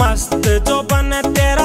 मस्त जो बन तेरा